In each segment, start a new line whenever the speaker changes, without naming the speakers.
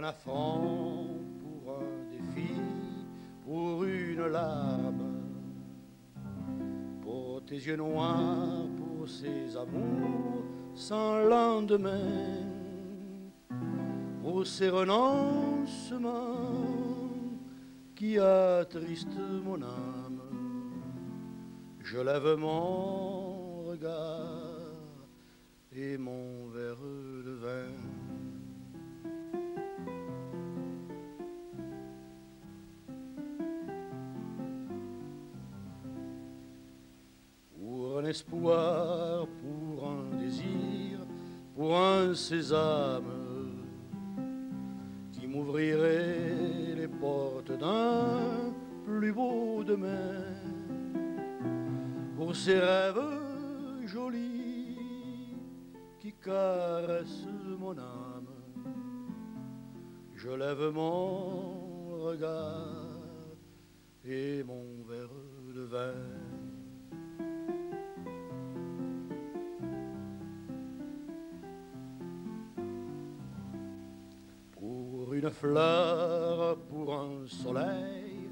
un affront, pour un défi, pour une larme, pour tes yeux noirs, pour ces amours sans lendemain, pour ces renoncements qui attristent mon âme. Je lève mon regard et mon verre de vin. Espoir, pour un désir, pour un sésame qui m'ouvrirait les portes d'un plus beau demain. Pour ces rêves jolis qui caressent mon âme, je lève mon regard et mon verre de vin. Une fleur, pour un soleil,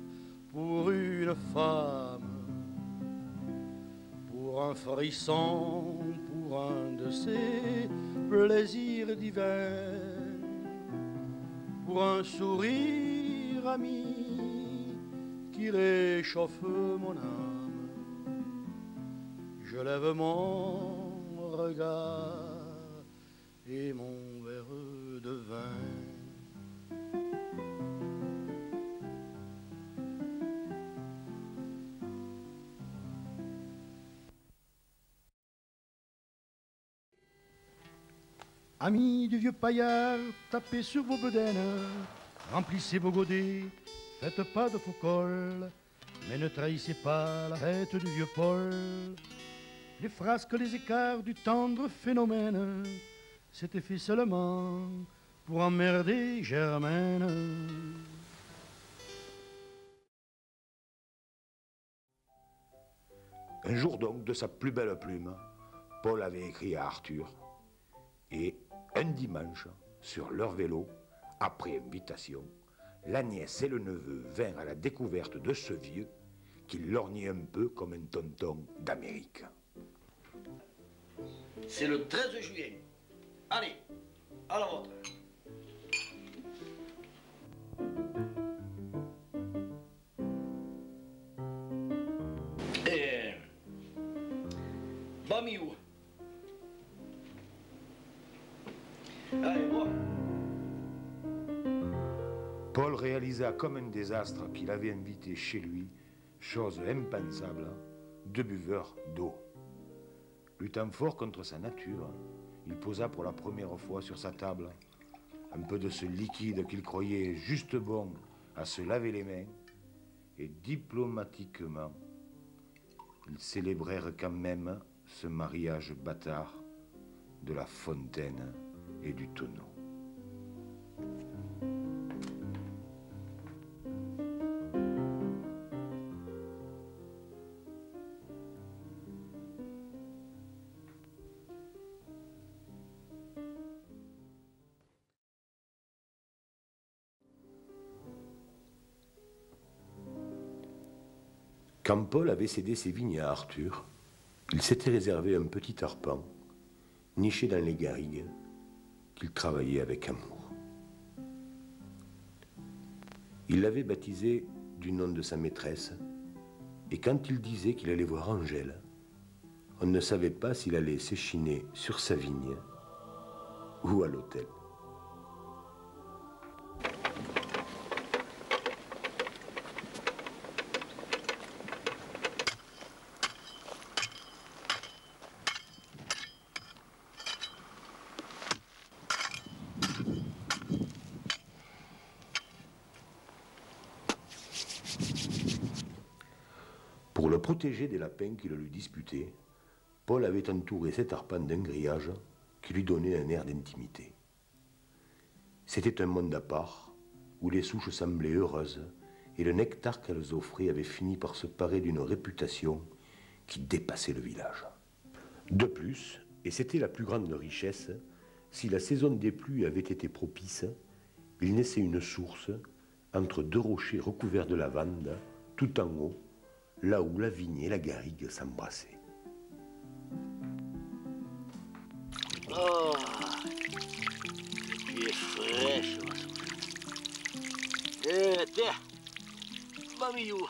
pour une femme, pour un frisson, pour un de ces plaisirs divins, pour un sourire ami qui réchauffe mon âme. Je lève mon regard et mon Amis du vieux paillard, tapez sur vos bedaines, remplissez vos godets, faites pas de faux cols, mais ne trahissez pas la tête du vieux Paul. Les frasques, les écarts du tendre phénomène, c'était fait seulement pour emmerder Germaine.
Un jour donc, de sa plus belle plume, Paul avait écrit à Arthur, et un dimanche, sur leur vélo, après invitation, la nièce et le neveu vinrent à la découverte de ce vieux qui lorgnait un peu comme un tonton d'Amérique.
C'est le 13 juillet. Allez, à la vôtre. Et... Bamiou.
Paul réalisa comme un désastre qu'il avait invité chez lui, chose impensable, deux buveurs d'eau. Luttant fort contre sa nature, il posa pour la première fois sur sa table un peu de ce liquide qu'il croyait juste bon à se laver les mains, et diplomatiquement, ils célébrèrent quand même ce mariage bâtard de la fontaine et du tonneau. Quand Paul avait cédé ses vignes à Arthur, il s'était réservé un petit arpent, niché dans les garrigues, qu'il travaillait avec amour. Il l'avait baptisé du nom de sa maîtresse, et quand il disait qu'il allait voir Angèle, on ne savait pas s'il allait s'échiner sur sa vigne ou à l'hôtel. Pour le des lapins qui le lui disputaient, Paul avait entouré cet arpent d'un grillage qui lui donnait un air d'intimité. C'était un monde à part, où les souches semblaient heureuses, et le nectar qu'elles offraient avait fini par se parer d'une réputation qui dépassait le village. De plus, et c'était la plus grande richesse, si la saison des pluies avait été propice, il naissait une source entre deux rochers recouverts de lavande, tout en haut, là où la vigne et la garrigue s'embrassaient.
Oh, tu es fraîche, ma Eh, tiens, mamillou.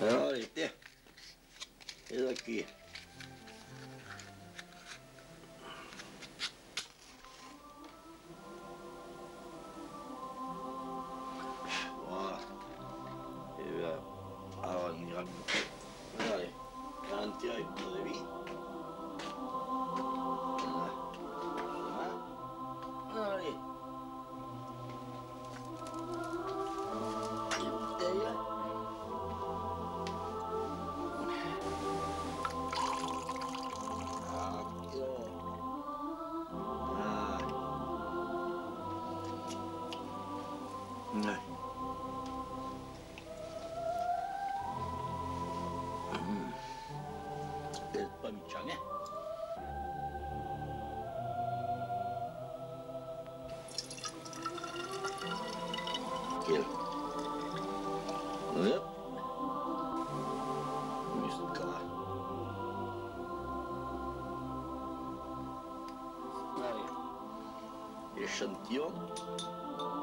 Allez, tiens. Et aqui. C'est pas Michan, hein Kill. Yep. Muscala. Allez. Échantillon. Et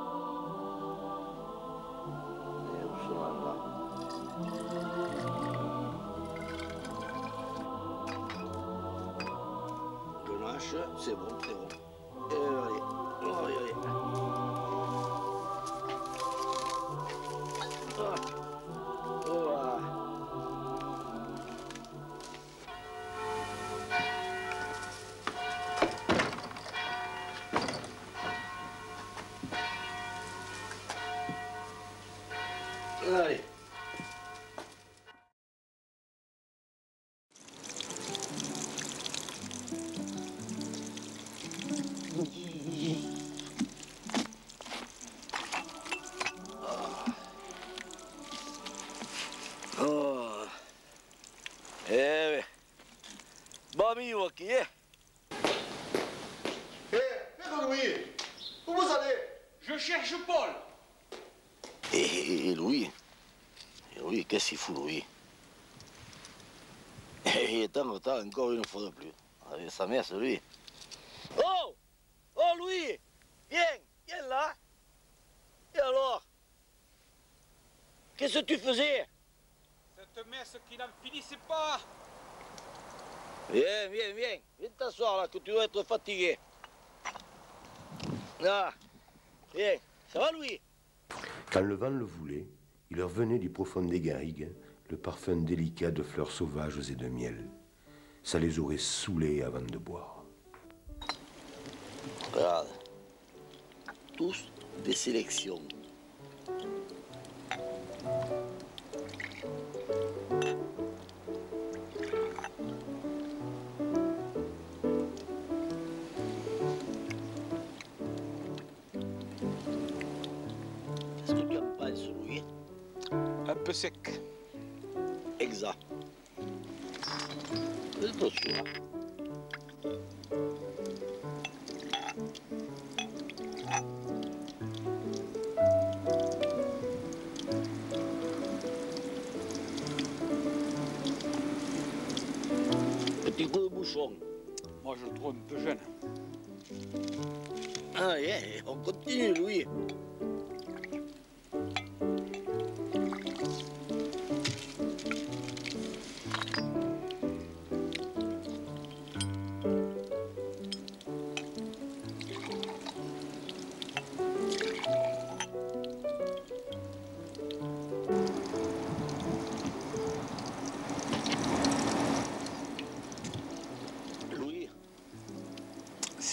Allez. Oh. Qu'il fout, Louis Eh, Il est en retard encore une fois de plus. Avec sa mère, c'est lui. Oh Oh, Louis Viens Viens là Et alors? Qu'est-ce que tu faisais?
Cette messe qui n'en finissait pas.
Viens, viens, viens. Viens t'asseoir là, que tu dois être fatigué. Là. Viens. Ça va, Louis?
Quand le vent le voulait, il leur venait du profond des garrigues le parfum délicat de fleurs sauvages et de miel. Ça les aurait saoulés avant de boire.
Regarde. Tous des sélections. Exact. Attention. Petit coup de bouchon.
Moi, je le trouve un peu jeune.
Allez, on continue, Louis. Louis,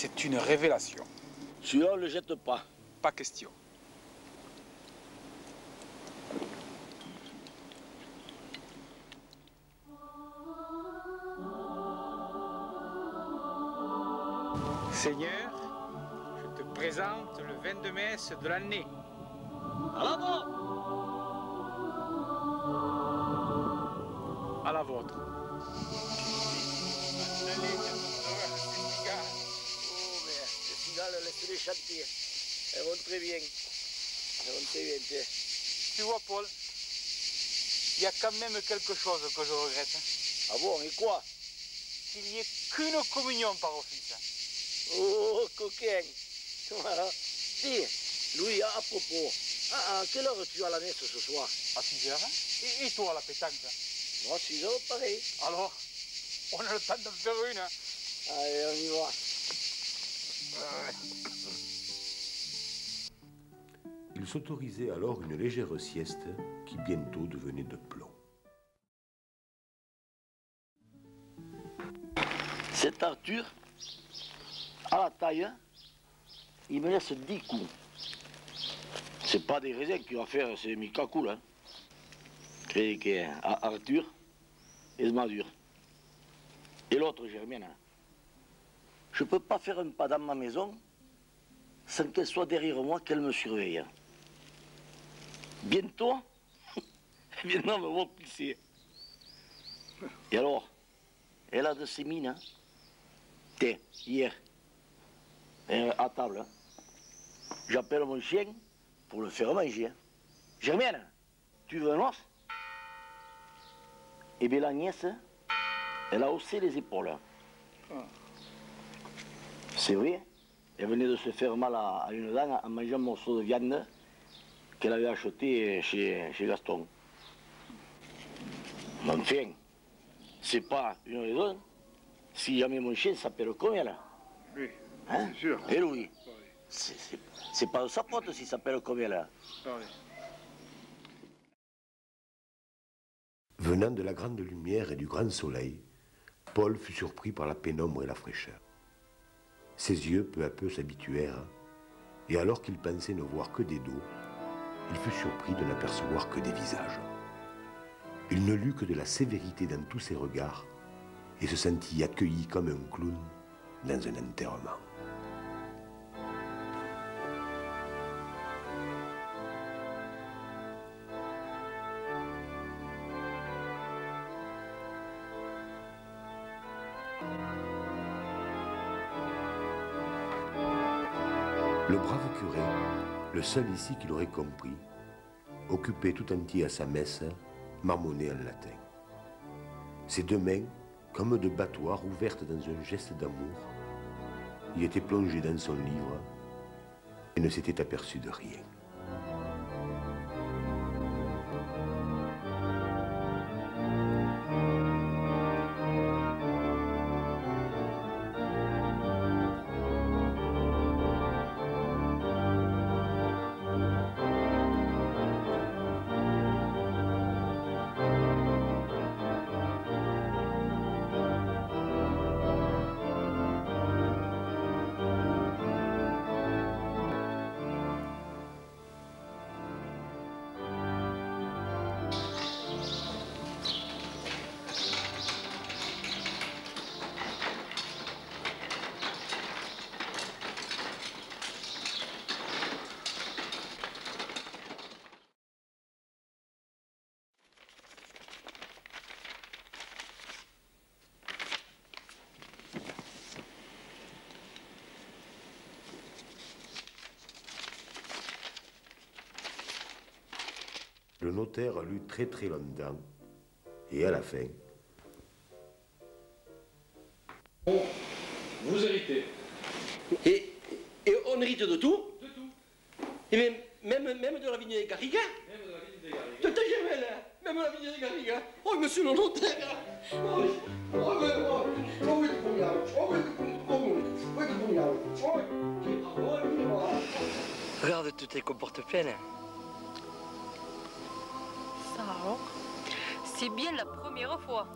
C'est une révélation.
celui-là, on le jette pas.
Pas question. Seigneur, je te présente le vin de messe de l'année.
À la chanter. Elles vont très bien. Elles vont très bien.
Tu vois, Paul, il y a quand même quelque chose que je regrette. hein.
Ah bon, et quoi?
Qu'il n'y ait qu'une communion par office.
Oh, coquin. Voilà. Dis, Louis, à propos, à, à quelle heure tu as la messe ce soir?
À 6 heures. hein. Et, et toi, la pétanque?
Moi, 6 heures, pareil.
Alors, on a le temps d'en faire une. hein.
Allez, on y va.
S'autorisait alors une légère sieste qui bientôt devenait de plomb.
Cet Arthur, à la taille, hein, il me laisse 10 coups. C'est pas des raisins qu'il va faire, c'est Mikaku, là. Créé que à Arthur et Zmadur. Et l'autre, Germaine. hein. Je peux pas faire un pas dans ma maison sans qu'elle soit derrière moi, qu'elle me surveille. hein. Bientôt, maintenant, me vont pisser. Et alors, elle a de ces mines, hein. Hier, à table, hein. j'appelle mon chien pour le faire manger. hein. Germaine, tu veux un os? Eh bien, la nièce, elle a haussé les épaules. hein. C'est vrai, elle venait de se faire mal à, à une dent en mangeant un morceau de viande qu'elle avait acheté chez, chez Gaston. Mais enfin, c'est pas une raison si jamais mon chien s'appelle comment là
Oui,
Hein
c'est sûr.
Et Louis C'est- C'est pas de sa faute s'il s'appelle comment là
Venant de la grande lumière et du grand soleil, Paul fut surpris par la pénombre et la fraîcheur. Ses yeux peu à peu s'habituèrent, et alors qu'il pensait ne voir que des dos, il fut surpris de n'apercevoir que des visages. Il ne lut que de la sévérité dans tous ses regards, et se sentit accueilli comme un clown dans un enterrement. Le brave curé, le seul ici qui l'aurait compris, occupé tout entier à sa messe, marmonnait en latin. Ses deux mains, comme deux battoirs ouvertes dans un geste d'amour, il était plongé dans son livre et ne s'était aperçu de rien. Le notaire lut très très longtemps, et à la fin,
Vous héritez.
Et, et on hérite de tout?
De tout.
Et même, même, même de la vigne des Garrigues
Même de la ville des Garrigues.
De ta gamelle Même la vigne des Garrigues Oh, monsieur le notaire Oh, oui. oh, mais, oh, oh. Oh, oui, oh. Oh, oui. Oh, oui, oh.
Regarde tous tes comportes pleines.
C'est bien la première fois.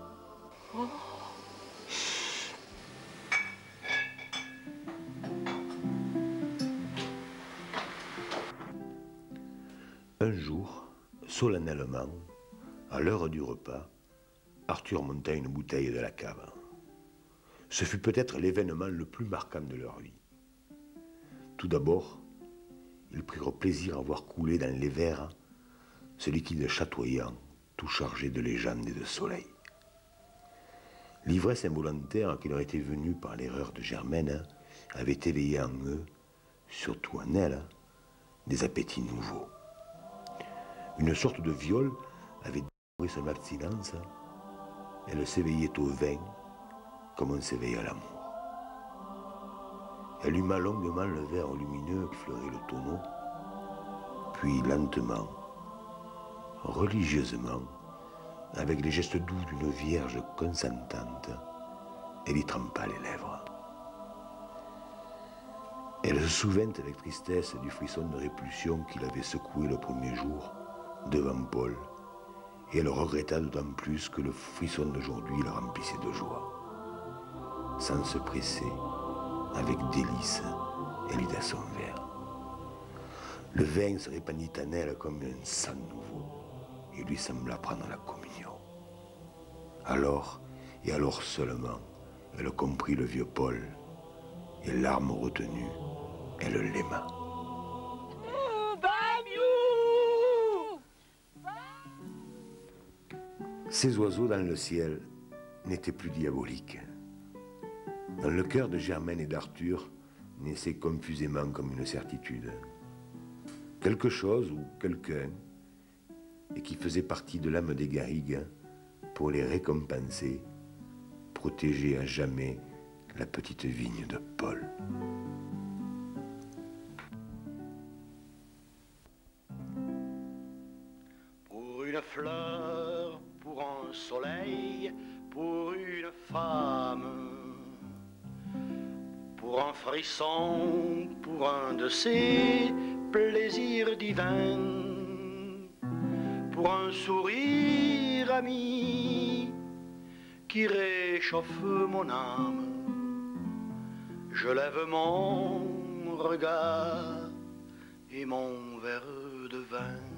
un jour, solennellement, à l'heure du repas, Arthur monta une bouteille de la cave. Ce fut peut-être l'événement le plus marquant de leur vie. Tout d'abord, ils prirent plaisir à voir couler dans les verres ce liquide chatoyant, tout chargé de légendes et de soleil. L'ivresse involontaire qui leur était venue par l'erreur de Germaine avait éveillé en eux surtout en elle, des appétits nouveaux. Une sorte de viol avait dévoré son abstinence. Elle s'éveillait au vin comme on s'éveille à l'amour. Elle huma longuement le verre lumineux qui fleurait le tonneau, puis lentement, religieusement, avec les gestes doux d'une vierge consentante, elle y trempa les lèvres. Elle se souvint avec tristesse du frisson de répulsion qu'il avait secoué le premier jour devant Paul, et elle regretta d'autant plus que le frisson d'aujourd'hui la remplissait de joie. Sans se presser, avec délice, elle vida son verre. Le vin se répandit en elle comme un sang nouveau et lui sembla prendre la communion. Alors, et alors seulement, elle comprit le vieux Paul, et l'arme retenue, elle l'aima. Ces oiseaux dans le ciel n'étaient plus diaboliques. Dans le cœur de Germaine et d'Arthur naissait confusément comme une certitude. Quelque chose ou quelqu'un, et qui faisait partie de l'âme des Garrigues, pour les récompenser, protéger à jamais la petite vigne de Paul.
Pour une fleur, pour un soleil, pour une femme, pour un frisson, pour un de ces plaisirs divins, pour un sourire ami qui réchauffe mon âme, je lève mon regard et mon verre de vin.